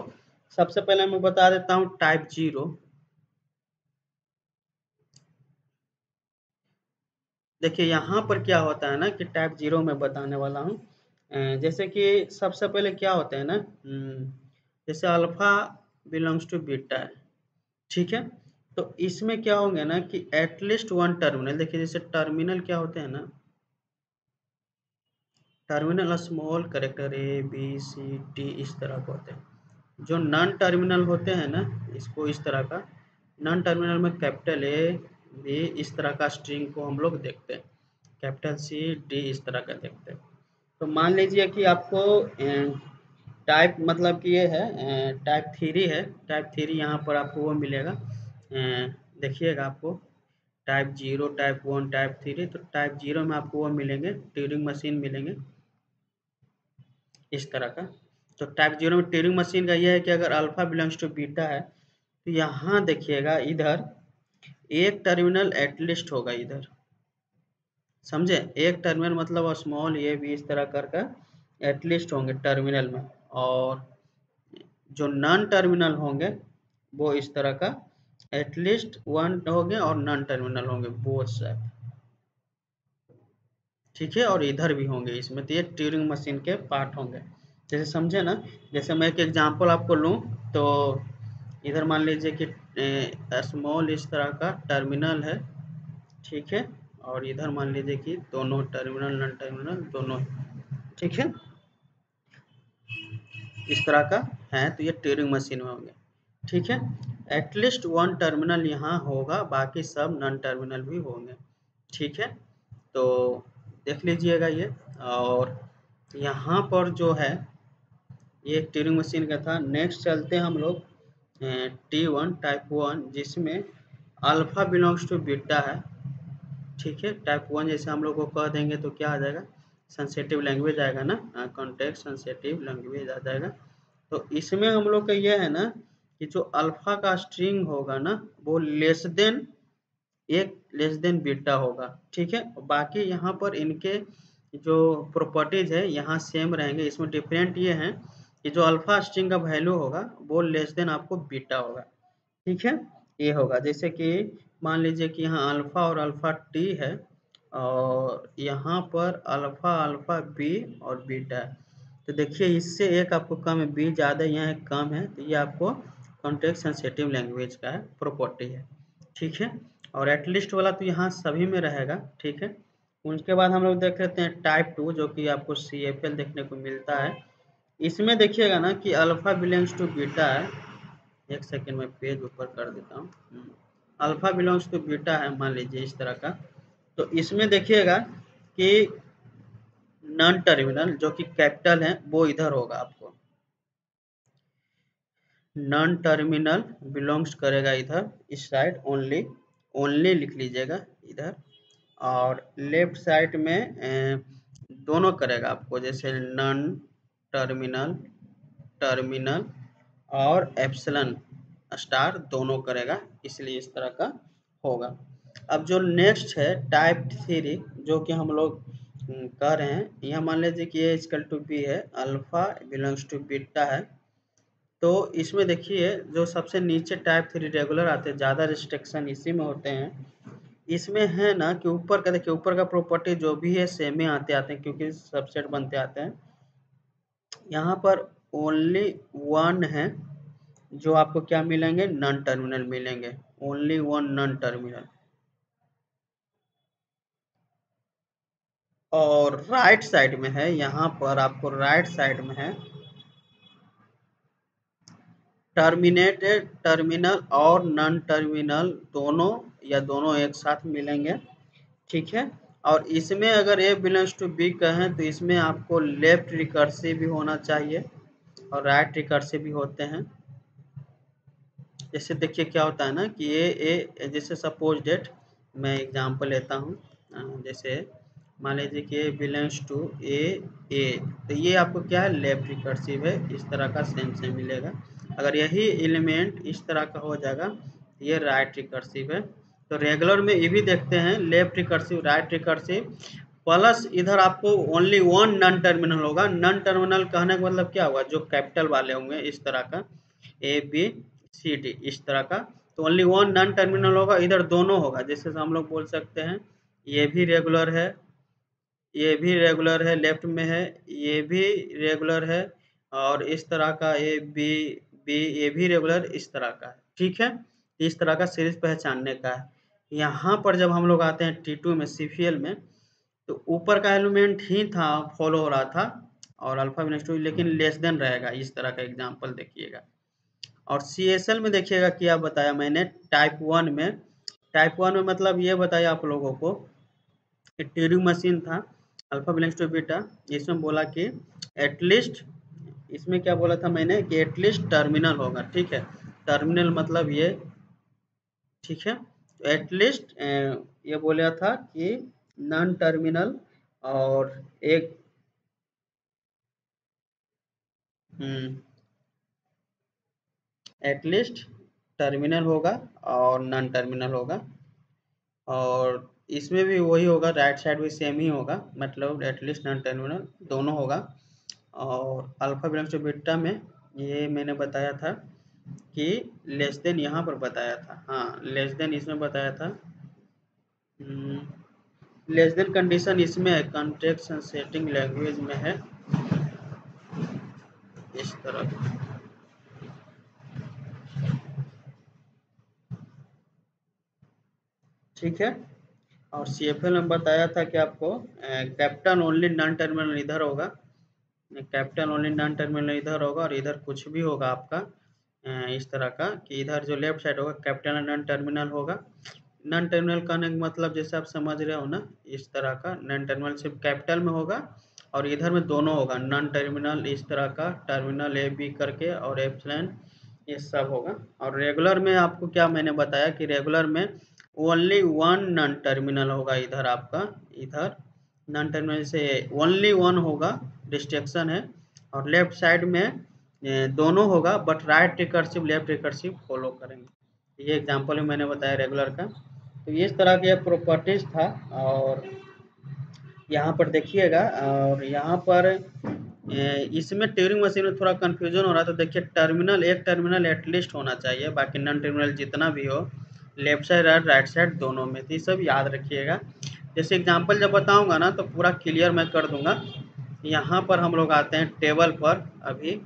A: सबसे पहले मैं बता देता हूँ टाइप ज़ीरो देखिए, यहाँ पर क्या होता है ना कि टाइप ज़ीरो में बताने वाला हूँ। जैसे कि सबसे पहले क्या होता है ना हम्म, जैसे अल्फ़ा बिलोंग्स टू बीटा है ठीक है? तो इसमें क्या होंगे ना कि एटलीस्ट वन टर्मिनल देखिए जैसे टर्मिनल क्या होते हैं ना? Terminal small character A B C D इस तरह के होते हैं। जो नॉन टर्मिनल होते हैं ना इसको इस तरह का नॉन टर्मिनल में कैपिटल ए बी इस तरह का स्ट्रिंग को हम लोग देखते हैं। कैपिटल सी डी इस तरह का देखते हैं। तो मान लीजिए कि आपको टाइप मतलब कि ये है टाइप थ्री है। टाइप थ्री यहाँ पर आपको वो मिलेगा। देखिएगा आपको। Type zero type one type three तो टाइप ज़ीरो में आपको वो मिलेंगे। ट्यूरिंग मशीन मिलेंगे। इस तरह का। तो टाइप ज़ीरो में ट्यूरिंग मशीन का ये है कि अगर अल्फ़ा बिलोंग्स टू बीटा है तो यहाँ देखिएगा इधर, एक टर्मिनल एटलीस्ट होगा इधर। समझे? एक टर्मिनल मतलब स्मॉल ये भी इस तरह कर कर एटलीस्ट होंगे टर्मिनल में। और जो नॉन टर्मिनल होंगे, वो इस तरह का एटलीस्ट वन होंगे और नॉन टर्मिनल होंगे बोथ साइड ठीक है? और इधर भी होंगे इसमें तो ये ट्यूरिंग मशीन के पार्ट होंगे। जैसे समझे ना? जैसे मैं एक एग्जांपल आपको लूँ तो इधर मान लीजिए कि स्मॉल इस तरह का टर्मिनल है। ठीक है? और इधर मान लीजिए कि दोनों टर्मिनल नन टर्मिनल दोनों ठीक है? इस तरह का है तो ये ट्यूरिंग मशीन में होंगे। ठीक है? एटलीस्ट वन टर्मिनल यहाँ होगा, बाकी सब नॉन टर्मिनल भी होंगे। ठीक है? तो देख लीजिएगा ये, और यहाँ पर जो है, ये ट्यूरिंग मशीन का था। नेक्स्ट चलते हैं हम लोग टी वन टाइप वन जिसमें अल्फ़ा बिलोंग्स टू बीटा है। ठीक है टाइप वन जैसे हम लोग को कह देंगे तो क्या आ जाएगा? सेंसेटिव लैंग्वेज आएगा ना? कॉन्टेक्ट सेंसेटिव लैंग्वेज आ जाएगा। तो इसमें हम लोग का ये है ना कि जो अल्फ़ा का स्ट्रिंग होगा ना, वो लेस देन एक लेस देन बीटा होगा, ठीक है? बाकी यहाँ पर इनके जो प्रॉपर्टीज़ है, यहाँ सेम रहेंगे। इसमें डिफरेंट ये है कि जो अल्फ़ा स्ट्रिंग का वैल्यू होगा, वो लेस देन आपको बीटा होगा, ठीक है? ये होगा। जैसे कि मान लीजिए कि यहाँ अल्फ़ा और अल्फ़ा टी है और यहाँ पर अल्फ़ा अल्फ़ा बी और बीटा तो देखिए, इससे एक आपको कम है, बी ज़्यादा यहाँ एक कम है तो ये आपको कॉन्टेक्ट सेंसेटिव लैंग्वेज का है प्रॉपर्टी है। ठीक है? और एटलीस्ट वाला तो यहाँ सभी में रहेगा, ठीक है? उसके बाद हम लोग देख लेते हैं टाइप टू जो कि आपको सी एफ़ एल देखने को मिलता है। इसमें देखिएगा ना कि अल्फ़ा बिलोंग्स टू बीटा है। एक सेकेंड में पेज ऊपर कर देता हूँ। अल्फ़ा बिलोंग्स टू बीटा है, मान लीजिए इस तरह का। तो इसमें देखिएगा कि नॉन टर्मिनल जो कि कैपिटल है, वो इधर होगा आपको। नॉन टर्मिनल बिलोंग्स करेगा इधर, इस साइड ओनली ओनली लिख लीजिएगा इधर। और लेफ़्ट साइड में दोनों करेगा आपको, जैसे नॉन टर्मिनल टर्मिनल और एप्सलन। स्टार दोनों करेगा, इसलिए इस तरह का होगा। अब जो नेक्स्ट है टाइप थ्री जो कि हम लोग कह रहे हैं, यह मान लीजिए कि ये इसकल टू बी है अल्फ़ा बिलोंग्स टू बीटा है तो इसमें देखिए, जो सबसे नीचे टाइप थ्री रेगुलर आते हैं, ज़्यादा रिस्ट्रिक्शन इसी में होते हैं। इसमें है ना कि ऊपर का, देखिए, ऊपर का प्रॉपर्टी जो भी है सेम ही आते आते हैं, क्योंकि सबसेट बनते आते हैं। यहाँ पर ओनली वन है जो आपको क्या मिलेंगे? नॉन टर्मिनल मिलेंगे। ओनली वन नॉन टर्मिनल और राइट साइड में है, यहाँ पर आपको राइट साइड में है टर्मिनेटेड टर्मिनल और नॉन टर्मिनल दोनों या दोनों एक साथ मिलेंगे। ठीक है? और इसमें अगर ए बिलोंग्स टू बी कहें तो इसमें आपको लेफ़्ट रिकर्सिव भी होना चाहिए और राइट रिकर्सिव भी होते हैं। जैसे देखिए क्या होता है ना कि ए ए जैसे सपोज़ डेट मैं एग्जांपल लेता हूँ जैसे मान लीजिए कि बिलोंग्स टू ए ए तो ये आपको क्या है? लेफ़्ट रिकर्सिव है, इस तरह का सेम सेम मिलेगा। अगर यही एलिमेंट इस तरह का हो जाएगा तो ये राइट रिकर्सिव है। तो रेगुलर में ये भी देखते हैं left recursive right recursive plus इधर आपको ओनली वन नन टर्मिनल होगा। नन टर्मिनल कहने का मतलब क्या होगा? जो कैपिटल वाले होंगे, इस तरह का ए बी सी डी इस तरह का। तो ओनली वन नन टर्मिनल होगा, इधर दोनों होगा। जैसे हम लोग बोल सकते हैं, ये भी रेगुलर है, ये भी रेगुलर है लेफ़्ट में है, ये भी रेगुलर है, और इस तरह का ए बी बी ये भी रेगुलर इस तरह का है। ठीक है? इस तरह का सीरीज़ पहचानने का है। यहाँ पर जब हम लोग आते हैं टी टू में सी में तो ऊपर का एलिमेंट ही था फॉलो हो रहा था, और अल्फ़ा बिनेक्स टू लेकिन लेस देन रहेगा। इस तरह का एग्ज़ाम्पल देखिएगा। और एल में देखिएगा क्या बताया मैंने टाइप वन में। टाइप वन में मतलब ये बताया आप लोगों को कि ट्यूरिंग मशीन था अल्फ़ा बिलोंग्स टू बीटा इसमें बोला कि एटलीस्ट इसमें क्या बोला था मैंने कि एटलीस्ट टर्मिनल होगा, ठीक है? टर्मिनल मतलब ये, ठीक है? एटलीस्ट ये बोला था कि नॉन टर्मिनल और एक एटलीस्ट टर्मिनल होगा और नॉन टर्मिनल होगा। और इसमें भी वही होगा राइट साइड भी सेम ही होगा मतलब एटलीस्ट नॉन टर्मिनल दोनों होगा। और अल्फ़ा बिलोंग्स टू बीटा में ये मैंने बताया था कि लेस देन यहाँ पर बताया था। हाँ लेस देन इसमें बताया था। लेस देन कंडीशन इसमें है कॉन्टेक्ट सेटिंग लैंग्वेज में है। इस तरह। ठीक है? और सी एफ़ एल में बताया था कि आपको कैप्टन ओनली नॉन टर्मिनल इधर होगा। कैप्टन ओनली नॉन टर्मिनल इधर होगा और इधर कुछ भी होगा आपका इस तरह का कि इधर जो लेफ़्ट साइड होगा कैप्टन नॉन टर्मिनल होगा। नॉन टर्मिनल का मतलब जैसे आप समझ रहे हो ना, इस तरह का नॉन टर्मिनल सिर्फ़ कैपिटल में होगा और इधर में दोनों होगा। नॉन टर्मिनल इस तरह का टर्मिनल ए बी करके और एफ़ ये सब होगा। और रेगुलर में आपको क्या मैंने बताया कि रेगुलर में ओनली वन नन टर्मिनल होगा इधर आपका, इधर नन टर्मिनल से ओनली वन होगा डिस्ट्रेक्शन है। और लेफ़्ट साइड में दोनों होगा but right recursive left recursive follow करेंगे। ये एग्जांपल में मैंने बताया रेगुलर का। तो इस तरह के प्रॉपर्टीज़ था, और यहाँ पर देखिएगा, और यहाँ पर इसमें ट्यूरिंग मशीन में थोड़ा कन्फ्यूज़न हो रहा है तो देखिए टर्मिनल एक टर्मिनल एटलीस्ट होना चाहिए, बाकी नन टर्मिनल जितना भी हो। लेफ़्ट साइड और राइट साइड दोनों में ये सब याद रखिएगा। जैसे एग्जांपल जब बताऊँगा ना तो पूरा क्लियर मैं कर दूँगा। यहाँ पर हम लोग आते हैं टेबल पर, अभी।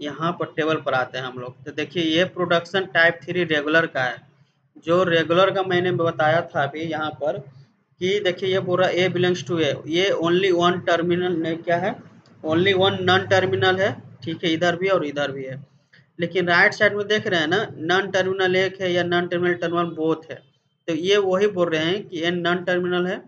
A: यहाँ पर टेबल पर आते हैं हम लोग। तो देखिए, ये प्रोडक्शन टाइप थ्री रेगुलर का है। जो रेगुलर का मैंने बताया था अभी यहाँ पर, कि देखिए ये पूरा ए बिलोंग्स टू ए ये ओनली वन टर्मिनल क्या है? ओनली वन नॉन टर्मिनल है। ठीक है, इधर भी और इधर भी है। लेकिन राइट साइड में देख रहे हैं ना नॉन टर्मिनल एक है या नॉन टर्मिनल टर्मिनल बोथ है। तो ये वही बोल रहे हैं कि ये नॉन टर्मिनल है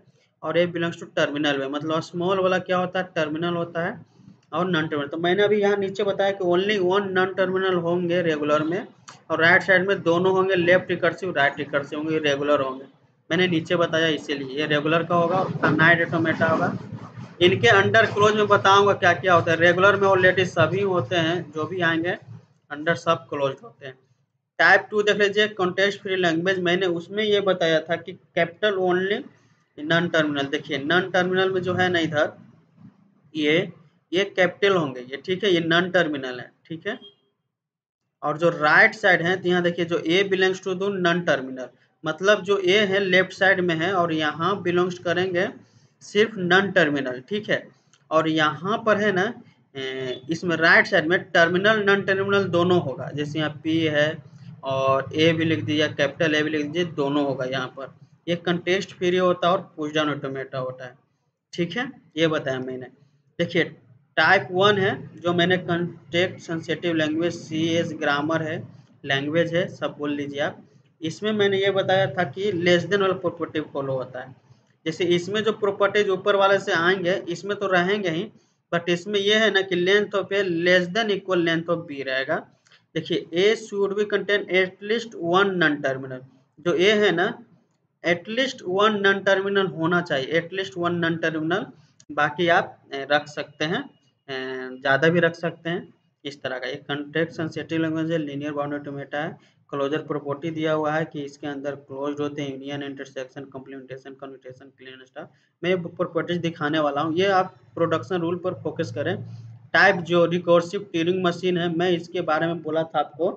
A: और ये बिलोंग्स टू टर्मिनल में मतलब स्मॉल वाला क्या होता है? टर्मिनल होता है और नॉन टर्मिनल तो मैंने अभी यहाँ नीचे बताया कि ओनली वन नॉन टर्मिनल होंगे रेगुलर में और राइट साइड में दोनों होंगे लेफ़्ट रिकर्सिव राइट रिकर्सिव होंगे रेगुलर होंगे। मैंने नीचे बताया इसीलिए। ये रेगुलर का होगा और नाइट एटोमेटा होगा। इनके अंडर क्लोज में बताऊँगा क्या क्या होता है। रेगुलर में ऑलरेडी सभी होते हैं, जो भी आएँगे। अंडर सब क्लोज होते हैं। टाइप टू देख लीजिए कॉन्टेक्स्ट फ्री लैंग्वेज मैंने उसमें ये बताया था कि कैपिटल ओनली नॉन टर्मिनल देखिए नॉन टर्मिनल में जो है ना इधर, ये ये कैपिटल होंगे, ये ठीक है, ये नॉन टर्मिनल है, ठीक है? और जो राइट साइड है तो यहाँ देखिए, जो ए बिलोंग्स टू दो नॉन टर्मिनल मतलब जो ए है लेफ़्ट साइड में है, और यहाँ बिलोंग्स करेंगे सिर्फ़ नॉन टर्मिनल ठीक है? और यहाँ पर है ना इसमें राइट साइड में टर्मिनल नॉन टर्मिनल दोनों होगा। जैसे यहाँ पी है और ए भी लिख दीजिए कैपिटल ए भी लिख दीजिए, दोनों होगा यहाँ पर। ये कंटेस्ट फ्री होता है और पुश डाउन ऑटोमेटा होता है। ठीक है? ये बताया मैंने। देखिए टाइप वन है, जो मैंने context sensitive language C S grammar है लैंग्वेज है, सब बोल लीजिए आप। इसमें मैंने ये बताया था कि लेस देन वाला प्रॉपर्टी फॉलो होता है। जैसे इसमें जो प्रॉपर्टीज़ ऊपर वाले से आएँगे, इसमें तो रहेंगे ही बट इसमें ये है ना कि length of A less than equal length of B रहेगा। देखिए A should be contain at least one non terminal जो ए है ना एटलीस्ट वन नन टर्मिनल होना चाहिए। एटलीस्ट वन नन टर्मिनल बाकी आप रख सकते हैं। ज़्यादा भी रख सकते हैं। इस तरह का। एक कंटेक्ट सेंसिटिव लैंग्वेज है लीनियर बाउंडेड टोमेटा है। क्लोजर प्रॉपर्टी दिया हुआ है कि इसके अंदर क्लोज होते हैं union intersection complementation concatenation Kleene star मैं ये प्रॉपर्टीज़ दिखाने वाला हूँ। ये आप प्रोडक्शन रूल पर फोकस करें। टाइप जो रिकॉर्सिव ट्यूरिंग मशीन है, मैं इसके बारे में बोला था आपको।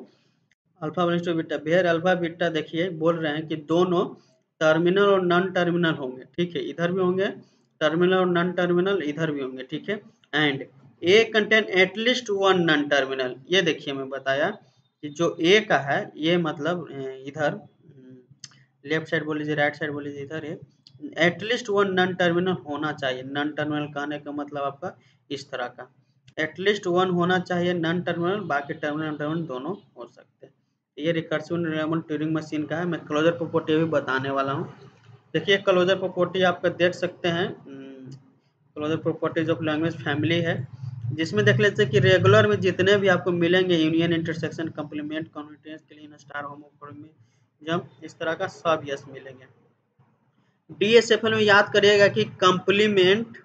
A: अल्फ़ा टू बीटा बेयर अल्फ़ा देखिए, बोल रहे हैं कि दोनों टर्मिनल और नॉन टर्मिनल होंगे, ठीक है? इधर भी होंगे टर्मिनल और नॉन टर्मिनल इधर भी होंगे, ठीक है? And A contain at least one non terminal ये देखिए, मैं बताया। कि जो ए का है ये मतलब इधर लेफ़्ट साइड बोल लीजिए राइट साइड बोल लीजिए, इधर ये एटलीस्ट वन नन टर्मिनल होना चाहिए। नन टर्मिनल कहने का मतलब आपका इस तरह का। एटलीस्ट वन होना चाहिए नन टर्मिनल बाकी टर्मिनल टर्मिनल दोनों हो सकते हैं। ये रिकर्सिव रिलेबल ट्यूरिंग मशीन का है। मैं क्लोजर प्रॉपर्टी भी बताने वाला हूँ। देखिए क्लोजर प्रॉपर्टी आपका देख सकते हैं। Closure properties of language family है जिसमें देख लेते हैं कि रेगुलर में जितने भी आपको मिलेंगे union intersection complement concatenation Kleene star homomorphism इस तरह का सब यस मिलेंगे। डीएसएफएल में याद करिएगा कि कम्प्लीमेंट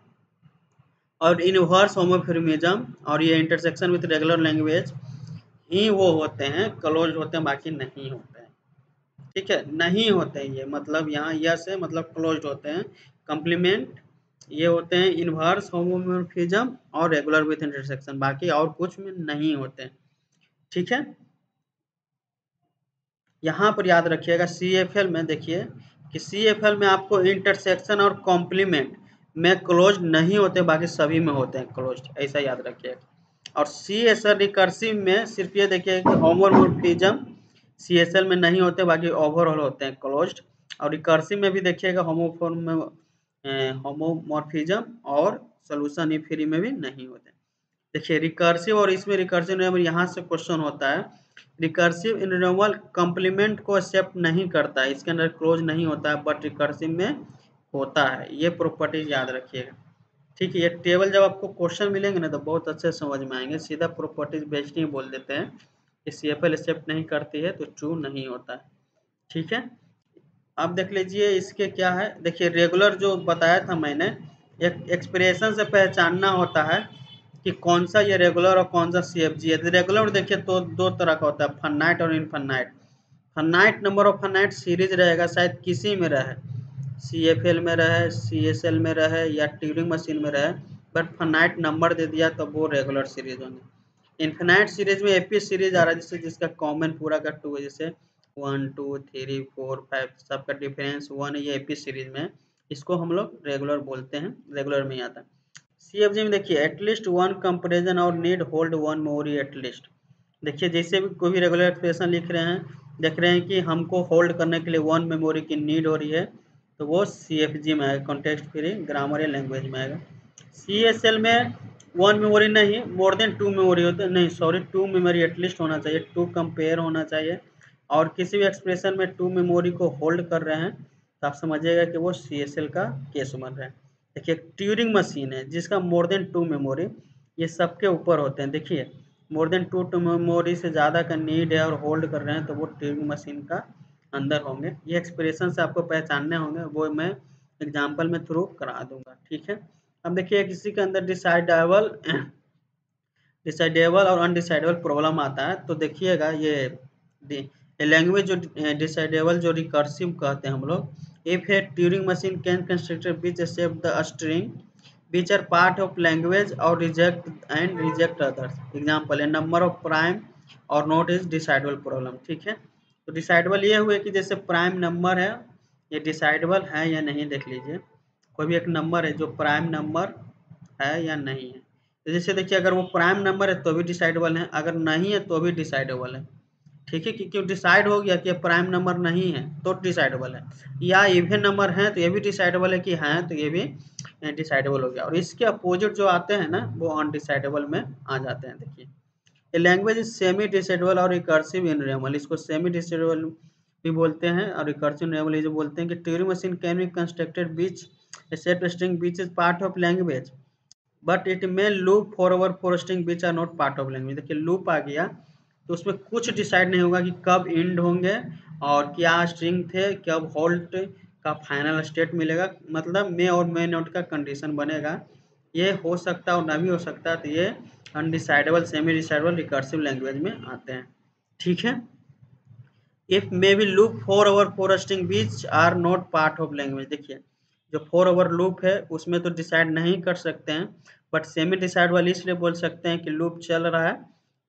A: और इनवर्स होमोफॉर्मिज्म और ये इंटरसेक्शन विथ रेगुलर लैंग्वेज ही वो होते हैं क्लोज होते हैं, बाकी नहीं होते हैं। ठीक है? नहीं होते हैं ये मतलब यहाँ यस है मतलब क्लोज होते हैं। कम्प्लीमेंट ये होते हैं इनवर्स होमोमोर्फिज्म और रेगुलर विथ इंटरसेक्शन बाकी और कुछ में नहीं होते ठीक है? यहाँ पर याद रखिएगा सी एफ़ एल में देखिए कि सी एफ़ एल में आपको इंटरसेक्शन और कॉम्प्लीमेंट में क्लोज नहीं होते, बाकी सभी में होते हैं क्लोज ऐसा याद रखिएगा। और सी एस एल रिकर्सिव में सिर्फ़ ये देखिए कि होमोमोर्फिज्म सी एस एल में नहीं होते, बाकी ओवरऑल होते हैं क्लोज और रिकर्सिव में भी देखिएगा होमोफोर्म होमोमॉर्फिज्म और सोल्यूशन ई फ्री में भी नहीं होते देखिए रिकर्सिव और इसमें रिकर्सिव इनरिनोवल यहाँ से क्वेश्चन होता है। रिकर्सिव इनरिनोवल कम्प्लीमेंट को एक्सेप्ट नहीं करता है, इसके अंदर क्लोज नहीं होता है बट रिकर्सिव में होता है। ये प्रॉपर्टीज़ याद रखिएगा। ठीक है, ये टेबल जब आपको क्वेश्चन मिलेंगे ना तो बहुत अच्छे समझ में आएँगे। सीधा प्रॉपर्टीज़ बेस्ट नहीं बोल देते हैं। कि सी एक्सेप्ट नहीं करती है तो ट्रू नहीं होता है। ठीक है? अब देख लीजिए इसके क्या है। देखिए रेगुलर जो बताया था मैंने, एक एक्सप्रेशन से पहचानना होता है कि कौन सा ये रेगुलर और कौन सा सी एफ़ जी है। रेगुलर देखिए तो दो तरह का होता है फनाइट और infinite finite number of finite series रहेगा, शायद किसी में रहे। सी एफ़ एल में रहे सी एस एल में रहे या ट्यूरिंग मशीन में रहे बट फनाइट नंबर दे दिया तो वो रेगुलर सीरीज़ होंगे। इन्फेनाइट सीरीज़ में एपी सीरीज़ आ रहा है, जिससे जिसका कॉमन पूरा का टू है, जैसे one, two, three, four, five, सबका डिफरेंस वन ये एपी सीरीज़ में, इसको हम लोग रेगुलर बोलते हैं, रेगुलर में आता है। सी एफ़ जी में देखिए एटलीस्ट वन कंपेरिजन और need hold one memory at least देखिए, जैसे भी कोई भी रेगुलर एक्सप्रेशन लिख रहे हैं, देख रहे हैं कि हमको होल्ड करने के लिए वन मेमोरी की नीड हो रही है तो वो सी एफ़ जी में आएगा कॉन्टेक्स्ट फ्री ग्रामर या लैंग्वेज में आएगा। सी एस एल में वन मेमोरी नहीं मोर देन टू मेमोरी होते, नहीं सॉरी टू मेमोरी एटलीस्ट होना चाहिए टू कंपेयर होना चाहिए। और किसी भी एक्सप्रेशन में टू मेमोरी को होल्ड कर रहे हैं तो आप समझिएगा कि वो सी एस एल का केस बन रहा है। देखिए ट्यूरिंग मशीन है, जिसका मोर देन टू मेमोरी ये सबके ऊपर होते हैं। देखिए more than two two memory से ज़्यादा का नीड है और होल्ड कर रहे हैं तो वो ट्यूरिंग मशीन का अंदर होंगे। ये एक्सप्रेशन से आपको पहचानने होंगे, वो मैं एग्ज़ाम्पल में थ्रू करा दूँगा, ठीक है? अब देखिए, किसी के अंदर डिसाइडेबल डिसाइडेबल और अनडिसाइडेबल प्रॉब्लम आता है तो देखिएगा ये लैंग्वेज जो डिसाइडेबल जो रिकर्सिव कहते हैं हम लोग if A Turing machine can constructor which save the string which are part of language or reject and reject others. Example, a number of prime or not is decidable problem, ठीक है? तो decidable ये हुए कि जैसे prime number है, ये decidable है या नहीं, देख लीजिए। कोई भी एक नंबर है जो प्राइम नंबर है या नहीं है। तो जैसे देखिए, अगर वो प्राइम नंबर है तो भी डिसाइडेबल है, अगर नहीं है तो भी डिसाइडेबल है। ठीक है क्योंकि डिसाइड हो गया कि प्राइम नंबर नहीं है तो डिसाइडेबल है। या इवन नंबर है तो ये भी डिसाइडेबल है कि है तो ये भी डिसाइडेबल हो गया। और इसके अपोजिट जो आते हैं ना, वो अनडिसाइडेबल में आ जाते हैं, देखिए। ये लैंग्वेज सेमी डिसाइडेबल और रिकर्सिव इन रेमल इसको सेमी डिसाइडेबल भी बोलते हैं और रिकर्सिव रेमल जो बोलते हैं कि Turing machine can be constructed which set string which is part of language but it may loop forever for string which are not part of language देखिए लूप आ गया तो उसमें कुछ डिसाइड नहीं होगा कि कब इंड होंगे और क्या स्ट्रिंग थे, कब होल्ट का फाइनल स्टेट मिलेगा। मतलब मे और मे नोट का कंडीशन बनेगा। ये हो सकता है और ना भी हो सकता है तो ये undecidable semi decidable recursive language में आते हैं। ठीक है? If may be loop forever for string which are not part of language देखिए, जो फोर ओवर लूप है, उसमें तो डिसाइड नहीं कर सकते हैं बट सेमी डिसाइडेबल इसलिए बोल सकते हैं कि लूप चल रहा है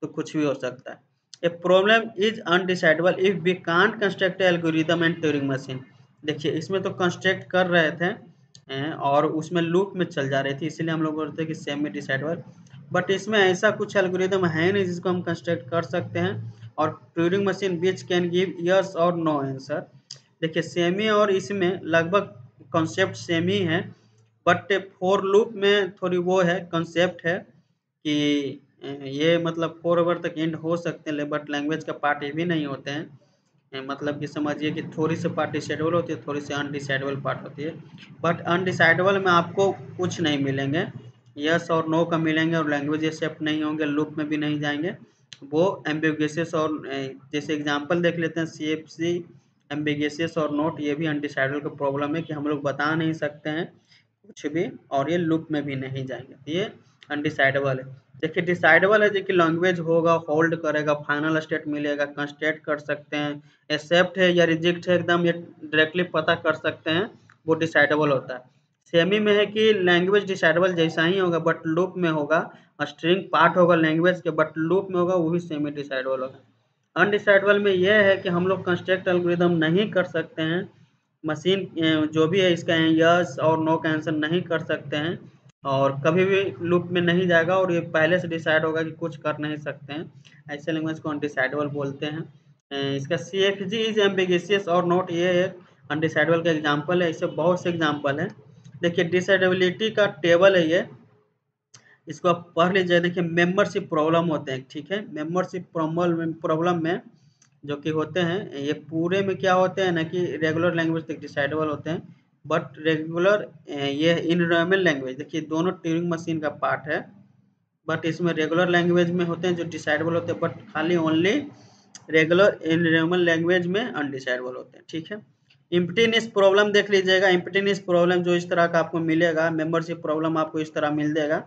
A: तो कुछ भी हो सकता है। A problem is undecidable if we can't construct algorithm and Turing machine देखिए, इसमें तो कंस्ट्रक्ट कर रहे थे और उसमें लूप में चल जा रही थी, इसलिए हम लोग बोलते हैं कि सेम डिसाइडेबल बट इसमें ऐसा कुछ एल्गोरिदम है नहीं जिसको हम कंस्ट्रक्ट कर सकते हैं, और Turing machine which can give yes और नो आंसर देखिए सेमी और इसमें लगभग कॉन्सेप्ट सेम ही है बट फोर लूप में थोड़ी वो है कॉन्सेप्ट है कि ये मतलब फोर ओवर तक एंड हो सकते हैं बट लैंग्वेज का पार्ट ये भी नहीं होते हैं। मतलब कि समझिए कि थोड़ी सी पार्ट डिसाइडेबल होती है, थोड़ी सी अनडिसाइडेबल पार्ट होती है। बट अनडिसाइडेबल में आपको कुछ नहीं मिलेंगे। यस और नो का मिलेंगे और लैंग्वेज एक्सेप्ट नहीं होंगे लूप में भी नहीं जाएँगे। वो एम्बिगेसियस और जैसे एग्जांपल देख लेते हैं सी एफ़ सी एम्बिगेसियस और नोट ये भी अनडिसाइडेबल का प्रॉब्लम है कि हम लोग बता नहीं सकते हैं, कुछ भी, और ये लूप में भी नहीं जाएँगे। ये अनडिसाइडेबल है। देखिए डिसाइडेबल है कि लैंग्वेज होगा होल्ड करेगा फाइनल स्टेट मिलेगा कंस्टेट कर सकते हैं एक्सेप्ट है या रिजेक्ट है, एकदम ये डायरेक्टली पता कर सकते हैं, वो डिसाइडेबल होता है। सेमी में है कि लैंग्वेज डिसाइडेबल जैसा ही होगा बट लूप में होगा स्ट्रिंग पार्ट होगा लैंग्वेज के बट लूप में होगा, वो भी सेमी डिसाइडेबल होगा। अनडिसाइडेबल में यह है कि हम लोग कंस्ट्रक्ट एल्गोरिदम नहीं कर सकते हैं मशीन जो भी है, इसका यस और नो का आंसर नहीं कर सकते हैं। और कभी भी लूप में नहीं जाएगा और ये पहले से डिसाइड होगा कि कुछ कर नहीं सकते हैं। ऐसे लैंग्वेज को अनडिसाइडेबल बोलते हैं। इसका सी एफ़ जी इज़ एम्बिगेसियस और नोट ये एक अनडिसाइडेबल का एग्ज़ाम्पल है। ऐसे बहुत से एग्ज़ाम्पल है। देखिए डिसाइडेबिलिटी का टेबल है ये। इसको आप पढ़ लीजिए। देखिए मेंबरशिप प्रॉब्लम होते हैं, ठीक है? मेंबरशिप प्रॉब्लम में जो कि होते हैं, ये पूरे में क्या होते हैं ना कि रेगुलर लैंग्वेज तक डिसाइडेबल होते हैं। बट रेगुलर ये इन इनमेंट लैंग्वेज देखिए, दोनों ट्यूरिंग मशीन का पार्ट है बट इसमें रेगुलर लैंग्वेज में होते हैं जो डिसाइडेबल होते हैं बट खाली ओनली रेगुलर इन इनमेंट लैंग्वेज में अनडिसाइडेबल होते हैं, ठीक है? इम्पटीनिस प्रॉब्लम देख लीजिएगा। इम्पटीनिस प्रॉब्लम जो इस तरह का आपको मिलेगा मेंबरशिप प्रॉब्लम आपको इस तरह मिल जाएगा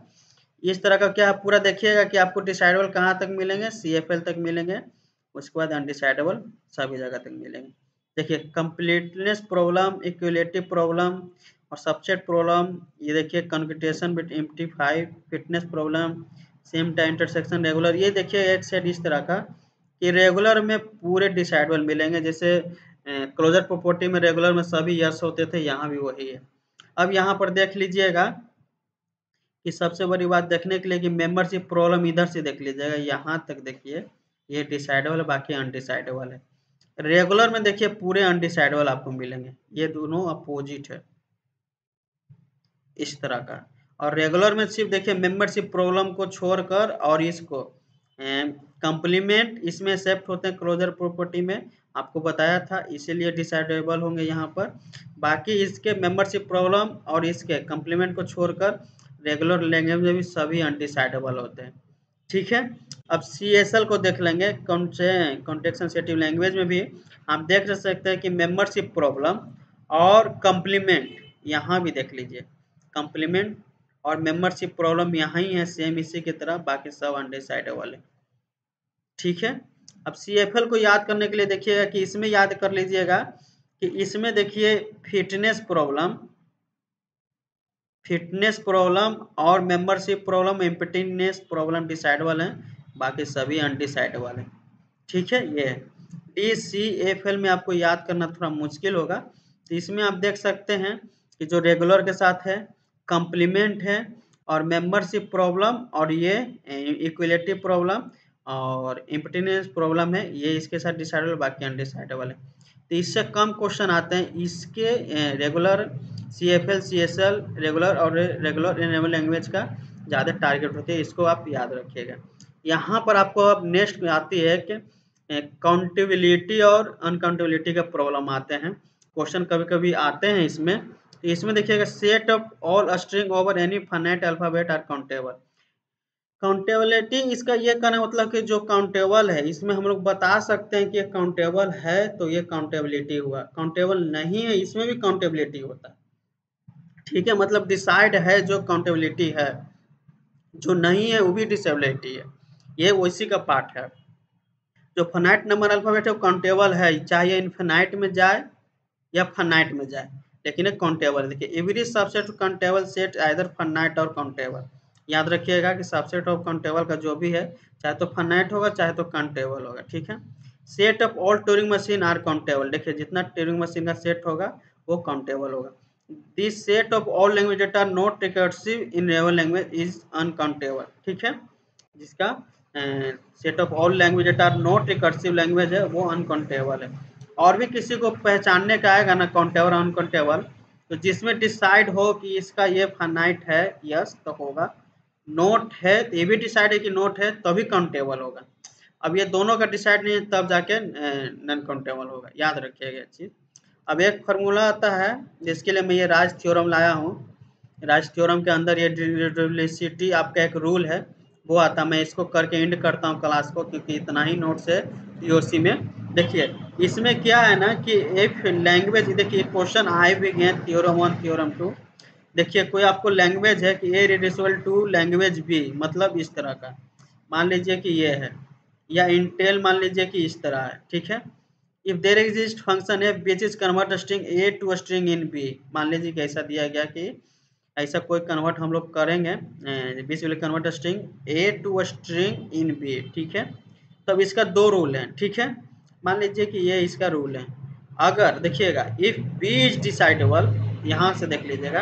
A: इस तरह का क्या पूरा देखिएगा कि आपको डिसाइडेबल कहाँ तक मिलेंगे? CFL तक मिलेंगे, उसके बाद अनडिसाइडेबल सभी जगह तक मिलेंगे। देखिए कंप्लीटनेस प्रॉब्लम इक्वलिटी प्रॉब्लम और सबसेट प्रॉब्लम ये देखिए concatenation with empty five finiteness problem same time intersection regular ये देखिए एक सेट इस तरह का कि रेगुलर में पूरे डिसाइडेबल मिलेंगे। जैसे क्लोजर प्रॉपर्टी में रेगुलर में सभी यस होते थे, यहाँ भी वही है। अब यहाँ पर देख लीजिएगा कि सबसे बड़ी बात देखने के लिए कि मेंबरशिप प्रॉब्लम इधर से देख लीजिएगा, यहाँ तक देखिए, ये डिसाइडेबल बाकी अनडिसाइडेबल है। रेगुलर में देखिए पूरे अनडिसाइडेबल आपको मिलेंगे। ये दोनों अपोजिट है। इस तरह का। और रेगुलर में सिर्फ़ देखिए मेंबरशिप प्रॉब्लम को छोड़कर और इसको कंप्लीमेंट इसमें सेप्ट होते हैं क्लोजर प्रॉपर्टी में। आपको बताया था, इसीलिए डिसाइडेबल होंगे यहाँ पर। बाकी इसके मेंबरशिप प्रॉब्लम और इसके कंप्लीमेंट को छोड़कर रेगुलर लैंग्वेज में भी सभी अनडिसाइडेबल होते हैं। ठीक है? अब सी एस एल को देख लेंगे कॉन्टेक्ट सेंसिटिव लैंग्वेज में भी आप देख सकते हैं कि मेंबरशिप प्रॉब्लम और कम्प्लीमेंट यहाँ भी देख लीजिए। कम्प्लीमेंट और मेंबरशिप प्रॉब्लम यहाँ ही है सेम इसी की तरह, बाकी सब अनडिसाइडेबल वाले। ठीक है? अब सी एफ़ एल को याद करने के लिए देखिएगा कि इसमें याद कर लीजिएगा कि इसमें देखिए फिटनेस प्रॉब्लम फिटनेस प्रॉब्लम और membership problem, emptiness problem decidable है। बाकी सभी अनडिसाइडेबल हैं। ठीक है, ये डी सी एफ़ एल में आपको याद करना थोड़ा मुश्किल होगा। तो इसमें आप देख सकते हैं कि जो रेगुलर के साथ है कम्प्लीमेंट है और मेंबरशिप प्रॉब्लम और ये इक्वलिटी प्रॉब्लम और इम्पटीनेंस प्रॉब्लम है, ये इसके साथ डिसाइडेबल बाकी अनडिसाइडेबल है। तो इससे कम क्वेश्चन आते हैं। इसके regular C F L C S L regular और रेगुलर इनेबल लैंग्वेज का ज़्यादा टारगेट होती है। इसको आप याद रखिएगा। यहाँ पर आपको अब नेक्स्ट आती है कि काउंटेबिलिटी और अनकाउंटेबिलिटी का प्रॉब्लम आते हैं। क्वेश्चन कभी कभी आते हैं इसमें। तो इसमें देखिएगा set of all string over any finite alphabet are countable countability इसका ये कहना मतलब कि जो काउंटेबल है, इसमें हम लोग बता सकते हैं कि ये काउंटेबल है तो ये काउंटेबिलिटी हुआ। काउंटेबल नहीं है, इसमें भी काउंटेबिलिटी होता है। ठीक है मतलब डिसाइड है जो काउंटेबिलिटी है। जो नहीं है, वो भी डिसेबिलिटी है। ये उसी का पार्ट है। जो फनाइट नंबर अल्फ़ाबेट है, वो काउंटेबल है। चाहे इन्फेनाइट में जाए या फनाइट में जाए। लेकिन एक काउंटेबल देखिए every subset countable set either finite और काउंटेबल याद रखिएगा कि सबसेट ऑफ़ काउंटेबल का जो भी है, चाहे तो फनाइट होगा, चाहे तो काउंटेबल होगा, ठीक है? Set of all Turing machine are countable देखिए, जितना टूरिंग मशीन का सेट होगा, वो काउंटेबल होगा। This set of all language that are not recursive in रेवल language is uncountable ठीक है? जिसका set of all language that are not recursive language है, वो अनकाउंटेबल है। और भी किसी को पहचानने का आएगा ना काउंटेबल अनकाउंटेबल तो जिसमें डिसाइड हो कि इसका ये फनाइट है यस तो होगा। नोट है तो ये भी डिसाइड है कि नोट है, तभी काउंटेबल होगा। अब ये दोनों का डिसाइड नहीं है, तब जाके नॉन काउंटेबल होगा। याद रखिएगा चीज़। अब एक फार्मूला आता है, जिसके लिए मैं ये राज थ्योरम लाया हूँ। राज थ्योरम के अंदर ये डिविलिसिटी आपका एक रूल है, वो आता मैं इसको करके एंड करता हूँ क्लास को, क्योंकि इतना ही नोट्स है पीओसी में। देखिए, इसमें क्या है ना कि एक लैंग्वेज देखिए क्वेश्चन आए भी गए थ्योरम वन थ्योरम टू देखिए, कोई आपको लैंग्वेज है कि A reducible to language B मतलब इस तरह का। मान लीजिए कि ये है, या इंटेल मान लीजिए कि इस तरह है, ठीक है? इफ़ देर एग्जिस्ट फ़ंक्शन है which is convert string A to string in B मान लीजिए कि ऐसा दिया गया कि ऐसा कोई कन्वर्ट हम लोग करेंगे which will convert string A to string in B ठीक है? तब इसका दो रूल हैं, ठीक है? मान लीजिए कि ये इसका रूल है। अगर देखिएगा इफ़ बी इज़ डिसाइडेबल यहाँ से देख लीजिएगा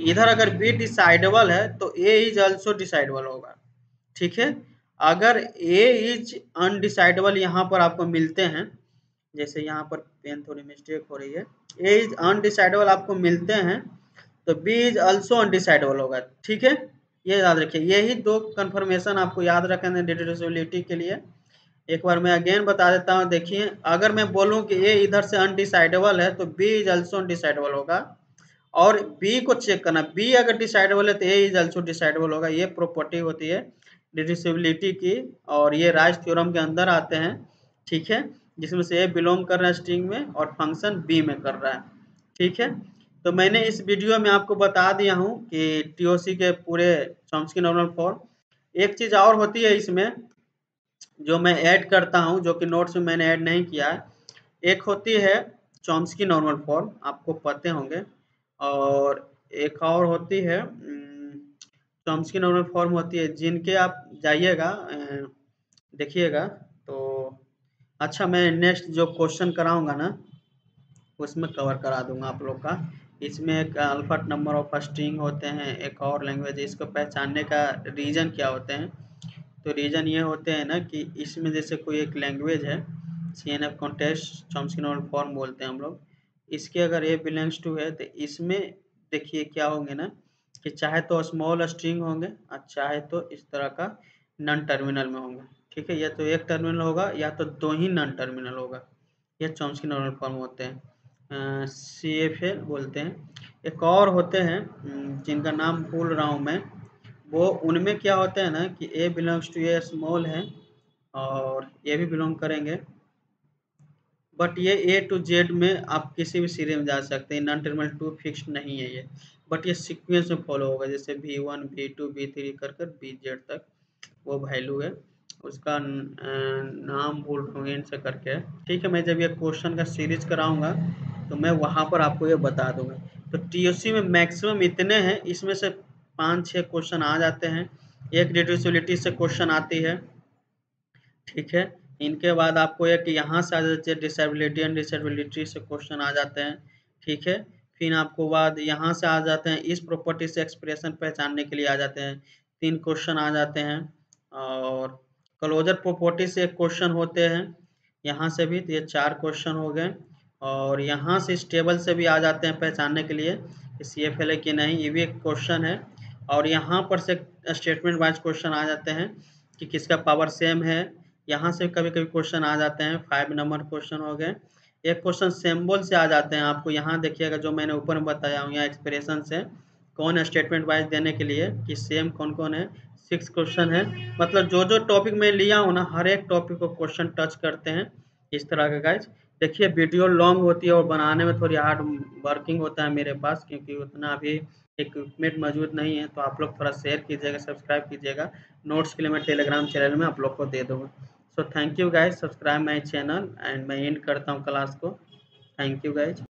A: इधर अगर बी डिसाइडेबल है तो ए इज़ ऑल्सो डिसाइडेबल होगा। ठीक है? अगर ए इज़ अनडिसाइडेबल यहाँ पर आपको मिलते हैं, जैसे यहाँ पर पेन थोड़ी मिस्टेक हो रही है। ए इज़ अनडिसाइडेबल आपको मिलते हैं तो बी इज़ ऑल्सो अनडिसाइडेबल होगा। ठीक है? ये याद रखिए, यही दो कन्फर्मेशन आपको याद रखना डिडिविजिबिलिटी के लिए। एक बार मैं अगेन बता देता हूँ, देखिए, अगर मैं बोलूँ कि ए इधर से अनडिसाइडेबल है तो बी इज़ ऑल्सो अनडिसाइडेबल होगा। और बी को चेक करना। बी अगर डिसाइडेबल है तो ए इज़ ऑल्सो डिसाइडेबल होगा। ये प्रॉपर्टी होती है डिडिसिबिलिटी की और ये राइस थ्योरम के अंदर आते हैं। ठीक है? जिसमें से ए बिलोंग कर रहा है स्ट्रिंग में और फ़ंक्शन बी में कर रहा है। ठीक है? तो मैंने इस वीडियो में आपको बता दिया हूँ कि टीओसी के पूरे चॉम्स्की नॉर्मल फॉर्म एक चीज़ और होती है इसमें, जो मैं ऐड करता हूँ, जो कि नोट्स में मैंने ऐड नहीं किया है। एक होती है चॉम्स्की नॉर्मल फॉर्म आपको पते होंगे। और एक और होती है चॉम्स्की नॉर्मल फॉर्म होती है, जिनके आप जाइएगा देखिएगा तो अच्छा मैं नेक्स्ट जो क्वेश्चन कराऊँगा ना, उसमें कवर करा दूँगा आप लोग का। इसमें एक अल्फाट नंबर ऑफ़ स्ट्रिंग होते हैं, एक और लैंग्वेज इसको पहचानने का रीज़न क्या होते हैं? तो रीज़न ये होते हैं ना कि इसमें जैसे कोई एक लैंग्वेज है C N F context Chomsky normal form बोलते हैं हम लोग। इसके अगर ए बिलोंग्स टू है तो इसमें देखिए क्या होंगे ना, कि चाहे तो स्मॉल स्ट्रिंग होंगे, और चाहे तो इस तरह का नन टर्मिनल में होंगे। ठीक है, या तो एक टर्मिनल होगा, या तो दो ही नन टर्मिनल होगा। ये चॉम्स्की नॉर्मल फॉर्म होते हैं। सी एफ़ एल बोलते हैं। एक और होते हैं जिनका नाम भूल रहा हूँ मैं। वो उनमें क्या होता है ना, कि A belongs to A small है, और ये भी बिलोंग करेंगे। बट ये ए टू जेड में आप किसी भी सीरीज़ में जा सकते हैं। नॉन टर्मिनल टू फिक्स नहीं है ये। बट ये सीक्वेंस में फॉलो होगा। जैसे V one V two V three कर कर बी जेड तक वो वैल्यू है। उसका नाम भूल रहा हूँ से करके। ठीक है, मैं जब ये क्वेश्चन का सीरीज़ कराऊँगा तो मैं वहाँ पर आपको ये बता दूँगा। तो टी में मैक्सिमम इतने हैं। इसमें से पाँच छः क्वेश्चन आ जाते हैं। एक रिड्यूसिबिलिटी से क्वेश्चन आती है। ठीक है? इनके बाद आपको एक यहाँ से आ जाते हैं डिसेबिलिटी एंड डिसेबिलिटी से क्वेश्चन आ जाते हैं, ठीक है? फिर आपको बाद यहाँ से आ जाते हैं, इस प्रॉपर्टी से एक्सप्रेशन पहचानने के लिए आ जाते हैं, तीन क्वेश्चन आ जाते हैं, और क्लोजर प्रॉपर्टी से एक क्वेश्चन होते हैं, यहाँ से भी तो ये चार क्वेश्चन हो गए, और यहाँ से स्टेबल से भी आ जाते हैं पहचानने के लिए, कि सी एफ़ एल कि नहीं, ये भी एक क्वेश्चन है, और यहाँ पर से स्टेटमेंट वाइज क्वेश्चन आ जाते हैं, कि किसका पावर सेम है यहाँ से कभी कभी क्वेश्चन आ जाते हैं फाइव नंबर क्वेश्चन हो गए। एक क्वेश्चन सेम्बल से आ जाते हैं आपको। यहाँ देखिएगा जो मैंने ऊपर में बताया हूँ, यहाँ एक्सप्रेशन से। कौन है स्टेटमेंट वाइज देने के लिए कि सेम कौन कौन है? सिक्स क्वेश्चन है। मतलब जो जो टॉपिक मैं लिया हूँ ना, हर एक टॉपिक को क्वेश्चन टच करते हैं। इस तरह का गाइज़ देखिए वीडियो लॉन्ग होती है और बनाने में थोड़ी हार्ड वर्किंग होता है मेरे पास, क्योंकि उतना अभी इक्विपमेंट मौजूद नहीं है। तो आप लोग थोड़ा शेयर कीजिएगा सब्सक्राइब कीजिएगा। नोट्स के लिए मैं टेलीग्राम चैनल में आप लोग को दे दूँगा। So thank you guys subscribe my channel and मैं एंड करता हूँ क्लास को. Thank you guys